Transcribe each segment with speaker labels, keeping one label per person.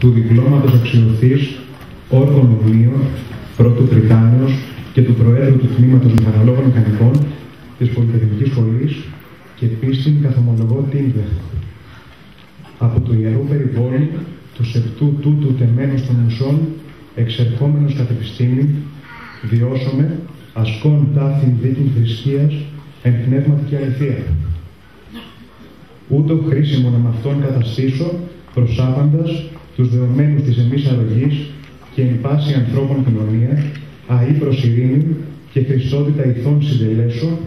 Speaker 1: του διπλώματος αξιοθής όρκων ομνίων πρώτου Πριτάνεως και του Προέδρου του Τμήματος Μηχανολόγων Μηχανικών της Πολυτεχνικής Σχολής και πίστην καθομολογώ τίνδε. Από το Ιερού Περιβόλου του σεπτού τούτου τεμένου των μουσών, εξερχόμενος κατ' επιστήμη, βιώσουμε ασκών τάθην δίκην θρησκείας εν πνεύματι και αληθεία. Ούτω χρήσιμο να με αυτόν καταστήσω, προσάπαντας τους δεωμένους της εμείς αρρωγής και εν πάση ανθρώπων κοινωνία, αή προς ειρήνη και χριστότητα ηθών συντελέσω,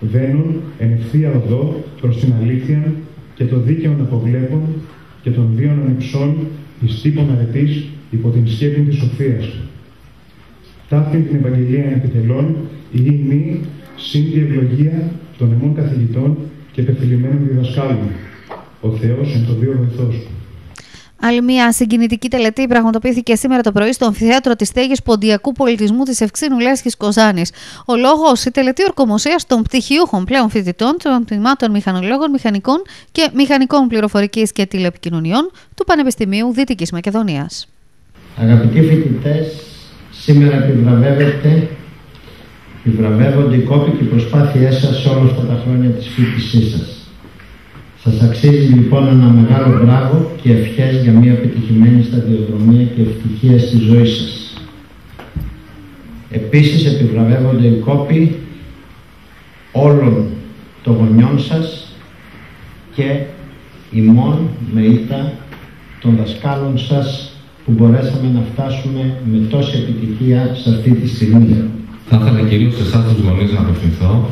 Speaker 1: βαίνουν εν ευθεία οδό προς την αλήθεια και το δίκαιο να αποβλέπουν και των βίων ανυψών εις τύπων αρετής υπό την σκέπη της σοφίας. Ταύτην την Ευαγγελία επιτελών, η μη συν τη ευλογία των εμών καθηγητών και πεφυλημένων διδασκάλων. Ο Θεός εν το δύο βοηθός.
Speaker 2: Άλλη μια συγκινητική τελετή πραγματοποιήθηκε σήμερα το πρωί στο Αμφιθέατρο της Στέγης Ποντιακού Πολιτισμού της Ευξήνου Λέσχης Κοζάνης. Ο λόγος, η τελετή ορκομοσίας των πτυχιούχων πλέον φοιτητών των τμήματων μηχανολόγων, μηχανικών και μηχανικών πληροφορικής και τηλεπικοινωνιών του Πανεπιστημίου Δυτικής Μακεδονίας.
Speaker 3: Αγαπητοί φοιτητές, σήμερα επιβραβεύεται επιβραβεύονται οι κόποι και οι προσπάθειές σας σε όλα αυτά τα χρόνια της φοιτησής σας. Σας αξίζει λοιπόν ένα μεγάλο μπράβο και ευχές για μια επιτυχημένη σταδιοδρομία και ευτυχία στη ζωή σας. Επίσης επιβραβεύονται οι κόποι όλων των γονιών σας και ημών με ήττα των δασκάλων σας που μπορέσαμε να φτάσουμε με τόση επιτυχία σε αυτή τη στιγμή.
Speaker 4: Θα ήθελα κυρίως σε εσάς τους γονείς να απευθυνθώ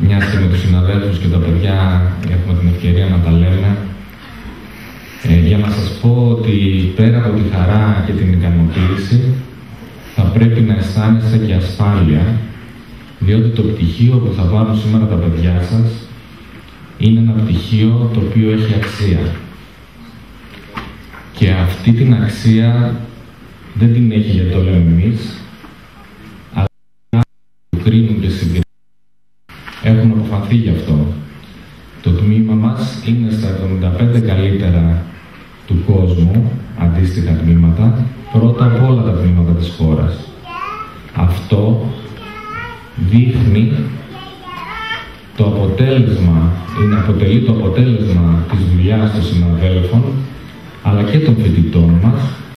Speaker 4: μια και με τους συναδέλφους και τα παιδιά έχουμε την ευκαιρία να τα λέμε, ε, για να σας πω ότι πέρα από τη χαρά και την ικανοποίηση, θα πρέπει να αισθάνεστε και ασφάλεια, διότι το πτυχίο που θα πάρουν σήμερα τα παιδιά σας είναι ένα πτυχίο το οποίο έχει αξία. Και αυτή την αξία δεν την έχει γιατί το λέμε εμείς, αλλά που κρίνουν και συγκρίνουν έχουν αποφανθεί γι' αυτό. Το τμήμα μας είναι στα 75 καλύτερα του κόσμου, αντίστοιχα τμήματα, πρώτα από όλα τα τμήματα της χώρας. Αυτό δείχνει το αποτέλεσμα, είναι αποτελεί το αποτέλεσμα της δουλειάς των συναδέλφων, αλλά και των φοιτητών μας,